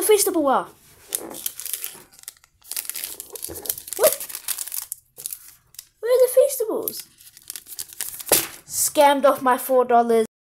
the vegetable are? What? Where are the vegetables? Scammed off my four dollars.